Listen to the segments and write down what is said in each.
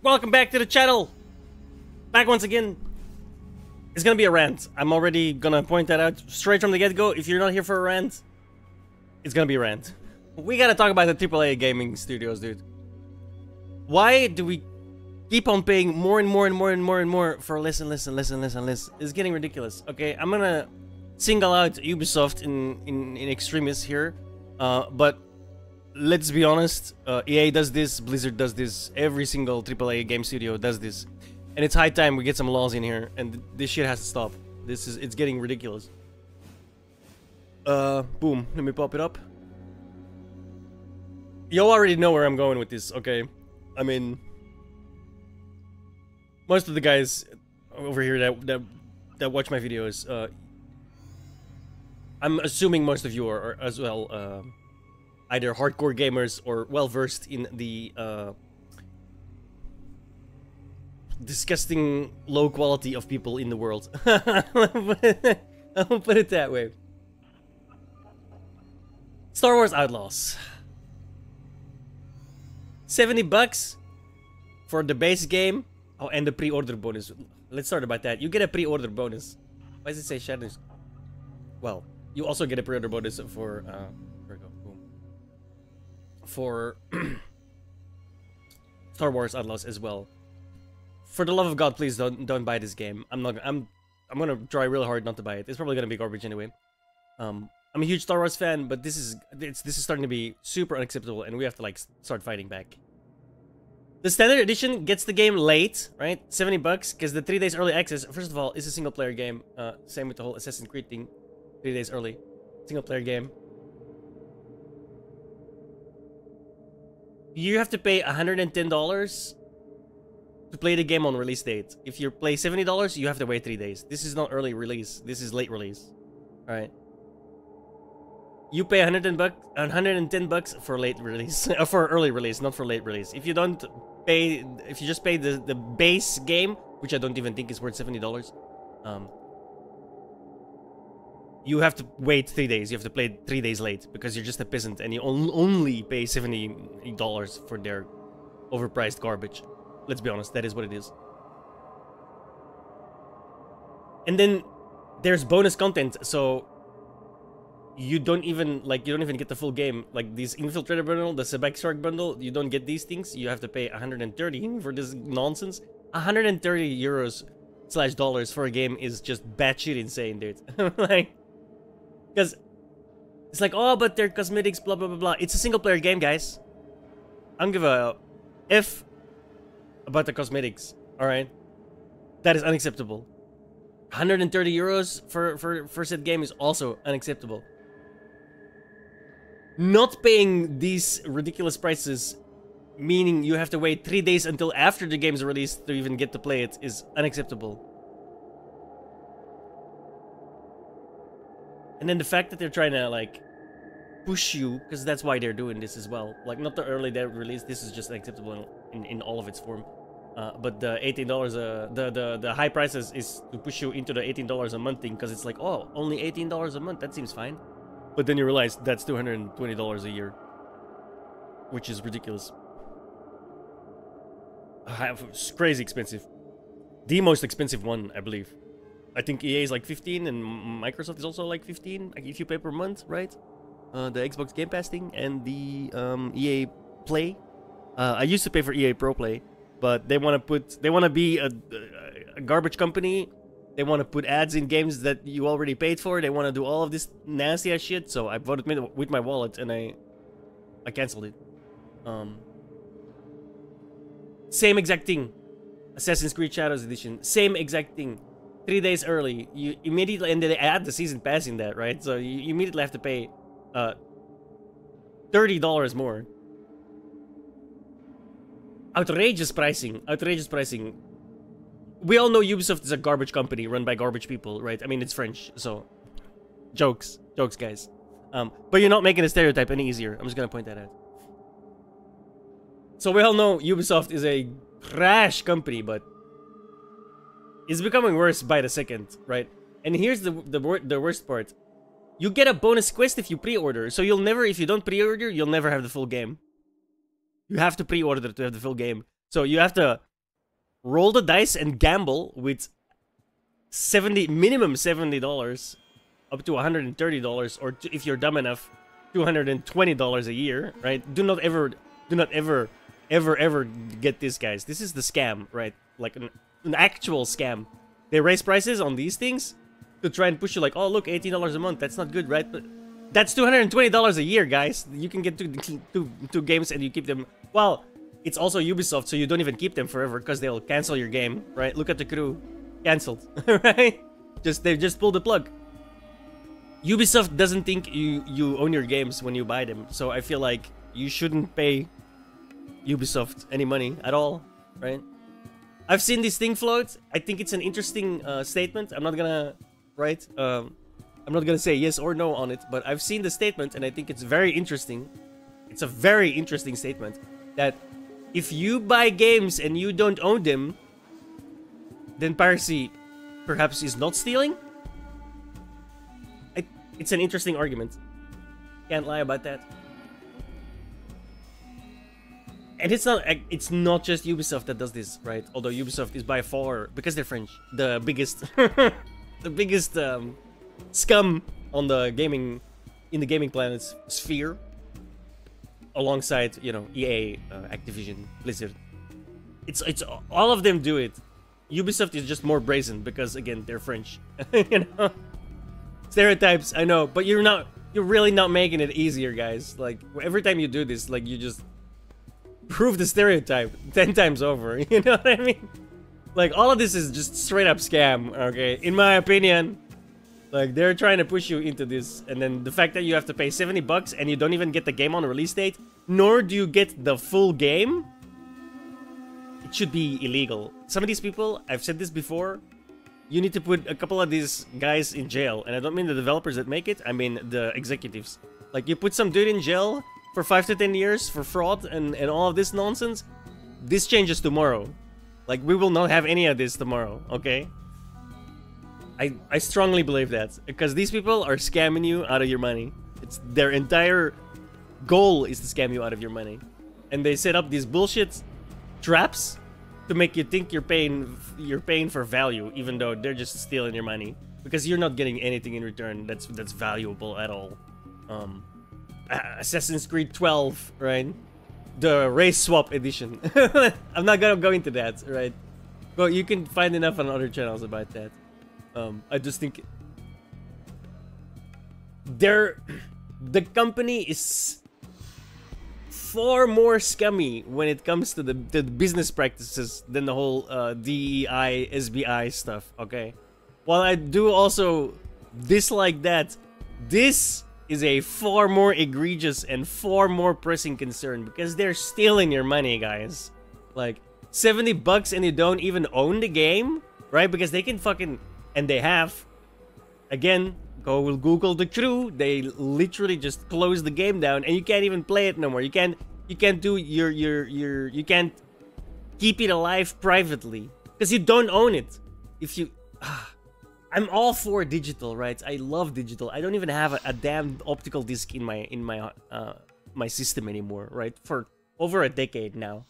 Welcome back to the channel! Back once again. It's gonna be a rant. I'm already gonna point that out straight from the get-go. If you're not here for a rant, it's gonna be a rant. We gotta talk about the AAA gaming studios, dude. Why do we keep on paying more and more and more and more and more for listen, listen, listen, listen, listen? It's getting ridiculous. Okay, I'm gonna single out Ubisoft in, in, in extremis here. Uh, but let's be honest, uh, EA does this, Blizzard does this, every single AAA game studio does this. And it's high time we get some laws in here, and this shit has to stop. This is, it's getting ridiculous. Uh, boom, let me pop it up. Y'all already know where I'm going with this, okay? I mean, most of the guys over here that, that, that watch my videos, uh, I'm assuming most of you are, are as well, uh, either hardcore gamers or well versed in the uh, disgusting low quality of people in the world. I'll put it that way. Star Wars Outlaws. 70 bucks for the base game. Oh, and the pre-order bonus. Let's start about that. You get a pre-order bonus. Why does it say Shadows? Well, you also get a pre-order bonus for uh, for Star Wars Outlaws as well. For the love of God, please don't don't buy this game. I'm not. I'm I'm gonna try really hard not to buy it. It's probably gonna be garbage anyway. Um, I'm a huge Star Wars fan, but this is it's this is starting to be super unacceptable, and we have to like start fighting back. The standard edition gets the game late, right? 70 bucks, because the three days early access, first of all, is a single player game. Uh, same with the whole Assassin's Creed thing. Three days early. Single player game. You have to pay $110 to play the game on release date. If you play $70, you have to wait three days. This is not early release. This is late release. Alright. You pay 110 bucks, 110 bucks for late release, for early release, not for late release. If you don't pay, if you just pay the the base game, which I don't even think is worth seventy dollars, um, you have to wait three days. You have to play three days late because you're just a peasant and you only pay $70 for their overpriced garbage. Let's be honest, that is what it is. And then there's bonus content, so you don't even like you don't even get the full game. Like this infiltrator bundle, the Sabacc Shark bundle, you don't get these things. You have to pay 130 for this nonsense. 130 euros slash dollars for a game is just batshit insane, dude. like because it's like, oh, but they're cosmetics, blah, blah, blah, blah. It's a single player game, guys. I don't give a if about the cosmetics, alright? That is unacceptable. 130 euros for, for, for said game is also unacceptable. Not paying these ridiculous prices, meaning you have to wait three days until after the game's released to even get to play it, is unacceptable. And then the fact that they're trying to like push you, because that's why they're doing this as well. Like not the early day release, this is just acceptable in, in all of its form. Uh, but the eighteen dollars, uh, the the the high prices is to push you into the eighteen dollars a month thing, because it's like, oh, only eighteen dollars a month, that seems fine. But then you realize that's two hundred and twenty dollars a year, which is ridiculous. It's crazy expensive. The most expensive one, I believe. I think EA is like 15 and Microsoft is also like 15 if you pay per month, right? Uh, the Xbox Game Pass thing and the um, EA Play. Uh, I used to pay for EA Pro Play, but they want to put they want to be a, a, garbage company. They want to put ads in games that you already paid for. They want to do all of this nasty ass shit. So I voted with my wallet and I I canceled it. Um, same exact thing. Assassin's Creed Shadows Edition. Same exact thing three days early, you immediately and they add the season pass in that, right? So you immediately have to pay uh thirty dollars more. Outrageous pricing. Outrageous pricing. We all know Ubisoft is a garbage company run by garbage people, right? I mean, it's French, so jokes, jokes, guys. Um, but you're not making the stereotype any easier. I'm just gonna point that out. So we all know Ubisoft is a trash company, but it's becoming worse by the second, right? And here's the the, the worst part. You get a bonus quest if you pre-order. So you'll never, if you don't pre-order, you'll never have the full game. You have to pre-order to have the full game. So you have to roll the dice and gamble with 70 minimum $70 up to $130 or if you're dumb enough $220 a year, right? Do not ever do not ever ever ever get this guys. This is the scam, right? Like an actual scam. They raise prices on these things to try and push you like, "Oh, look, $18 a month. That's not good, right?" But that's $220 a year, guys. You can get two, two, two games and you keep them. Well, it's also Ubisoft, so you don't even keep them forever because they'll cancel your game, right? Look at the crew. Cancelled, right? Just They just pulled the plug. Ubisoft doesn't think you, you own your games when you buy them, so I feel like you shouldn't pay Ubisoft any money at all, right? I've seen this thing float. I think it's an interesting uh, statement. I'm not gonna, right? Um, I'm not gonna say yes or no on it, but I've seen the statement and I think it's very interesting. It's a very interesting statement that if you buy games and you don't own them, then piracy perhaps is not stealing? I, it's an interesting argument. Can't lie about that. And it's not it's not just Ubisoft that does this, right? Although Ubisoft is by far because they're French, the biggest the biggest um, scum on the gaming in the gaming planet's sphere alongside, you know, EA, uh, Activision, Blizzard. It's it's all of them do it. Ubisoft is just more brazen because again, they're French. you know. Stereotypes, I know, but you're not you're really not making it easier, guys. Like every time you do this, like you just prove the stereotype 10 times over. You know what I mean? Like all of this is just straight up scam, okay? In my opinion, like, they're trying to push you into this, and then the fact that you have to pay 70 bucks and you don't even get the game on release date, nor do you get the full game, it should be illegal. Some of these people, I've said this before, you need to put a couple of these guys in jail. And I don't mean the developers that make it, I mean the executives. Like, you put some dude in jail for 5 to 10 years for fraud and, and all of this nonsense, this changes tomorrow. Like, we will not have any of this tomorrow, okay? I, I strongly believe that because these people are scamming you out of your money. It's their entire goal is to scam you out of your money, and they set up these bullshit traps to make you think you're paying you're paying for value, even though they're just stealing your money because you're not getting anything in return that's that's valuable at all. Um, Assassin's Creed 12, right? The race swap edition. I'm not gonna go into that, right? But you can find enough on other channels about that. Um, I just think they're the company is far more scummy when it comes to the, the business practices than the whole uh, DEI, SBI stuff, okay? While I do also dislike that, this is a far more egregious and far more pressing concern because they're stealing your money, guys. Like, 70 bucks and you don't even own the game, right? Because they can fucking and they have. Again, go Google the crew. They literally just close the game down, and you can't even play it no more. You can't. You can't do your your your. You can't keep it alive privately because you don't own it. If you. Ah, I'm all for digital, right? I love digital. I don't even have a, a damn optical disc in my in my uh, my system anymore, right? For over a decade now.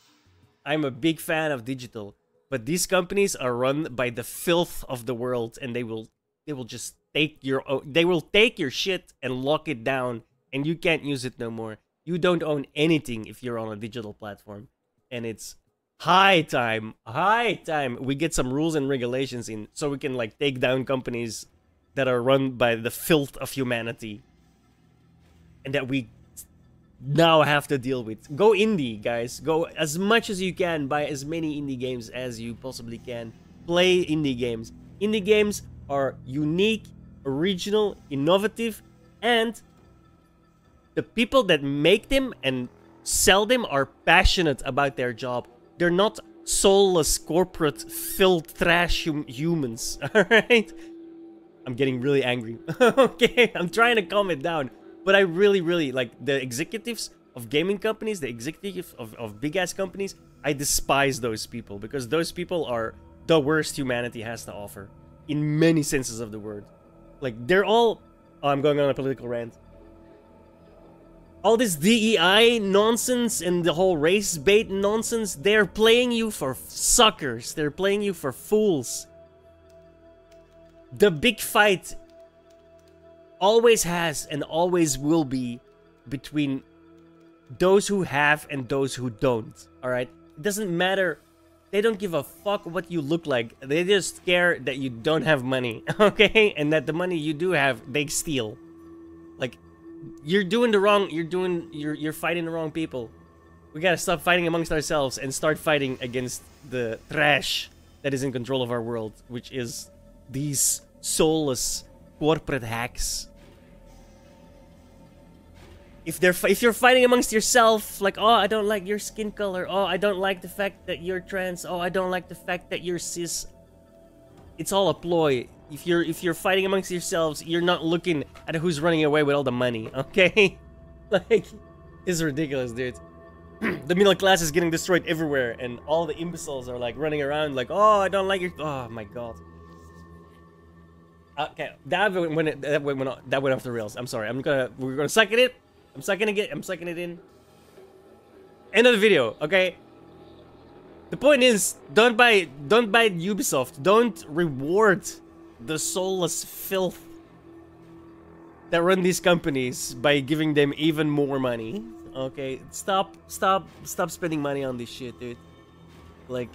I'm a big fan of digital. But these companies are run by the filth of the world, and they will they will just take your they will take your shit and lock it down, and you can't use it no more. You don't own anything if you're on a digital platform, and it's high time, high time we get some rules and regulations in so we can like take down companies that are run by the filth of humanity, and that we now have to deal with. Go indie, guys. Go as much as you can. Buy as many indie games as you possibly can. Play indie games. Indie games are unique, original, innovative, and the people that make them and sell them are passionate about their job. They're not soulless corporate filth trash hum humans, alright? I'm getting really angry. okay, I'm trying to calm it down. But I really, really like the executives of gaming companies, the executives of, of big ass companies. I despise those people because those people are the worst humanity has to offer in many senses of the word. Like they're all. Oh, I'm going on a political rant. All this DEI nonsense and the whole race bait nonsense, they're playing you for suckers. They're playing you for fools. The big fight always has and always will be between those who have and those who don't. Alright? It doesn't matter. They don't give a fuck what you look like. They just care that you don't have money. Okay? And that the money you do have, they steal. Like, you're doing the wrong you're doing you're you're fighting the wrong people. We gotta stop fighting amongst ourselves and start fighting against the trash that is in control of our world, which is these soulless corporate hacks. If they're if you're fighting amongst yourself, like oh I don't like your skin color, oh I don't like the fact that you're trans, oh I don't like the fact that you're cis. It's all a ploy if you're if you're fighting amongst yourselves, you're not looking at who's running away with all the money, okay? like, it's ridiculous, dude. the middle class is getting destroyed everywhere, and all the imbeciles are like running around like, oh, I don't like your. Oh my god. Okay, that went that went that went off the rails. I'm sorry. I'm gonna we're gonna suck it. I'm sucking it. I'm sucking it in. End of the video. Okay. The point is, don't buy don't buy Ubisoft. Don't reward the soulless filth that run these companies by giving them even more money. Okay, stop, stop, stop spending money on this shit, dude. Like,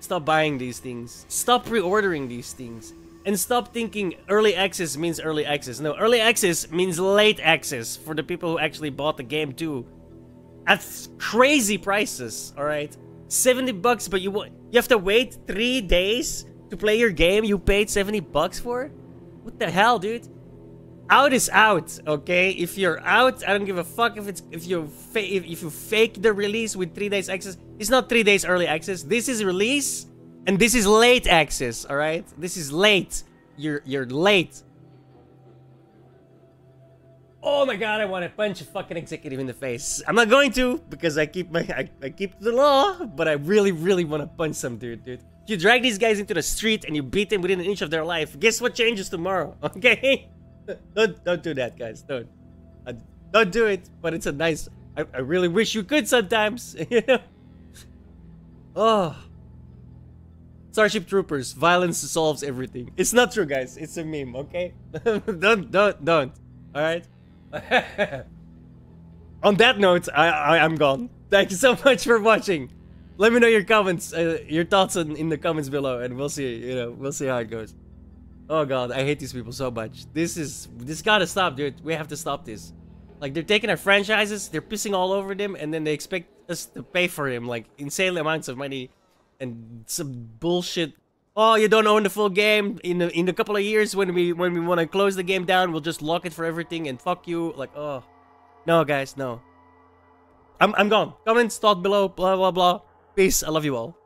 stop buying these things. Stop pre-ordering these things. And stop thinking early access means early access. No, early access means late access for the people who actually bought the game too. At crazy prices, alright? 70 bucks, but you you have to wait three days to play your game you paid 70 bucks for? What the hell, dude? Out is out, okay? If you're out, I don't give a fuck if it's if you if, if you fake the release with 3 days access. It's not 3 days early access. This is release and this is late access, all right? This is late. You're you're late. Oh my god, I want to punch a fucking executive in the face. I'm not going to because I keep my I, I keep the law, but I really really want to punch some dude, dude. You drag these guys into the street and you beat them within an inch of their life. Guess what changes tomorrow? Okay? don't don't do that, guys. Don't. Uh, don't do it. But it's a nice. I, I really wish you could sometimes. You know. Oh. Starship Troopers. Violence solves everything. It's not true, guys. It's a meme. Okay? don't don't don't. All right. On that note, I, I I'm gone. Thank you so much for watching let me know your comments, uh, your thoughts in, in the comments below, and we'll see. You know, we'll see how it goes. Oh god, I hate these people so much. This is this gotta stop, dude. We have to stop this. Like they're taking our franchises, they're pissing all over them, and then they expect us to pay for him like insane amounts of money and some bullshit. Oh, you don't own the full game. In a, in a couple of years, when we when we want to close the game down, we'll just lock it for everything and fuck you. Like, oh, no, guys, no. I'm I'm gone. Comments, thought below, blah blah blah. Peace. I love you all.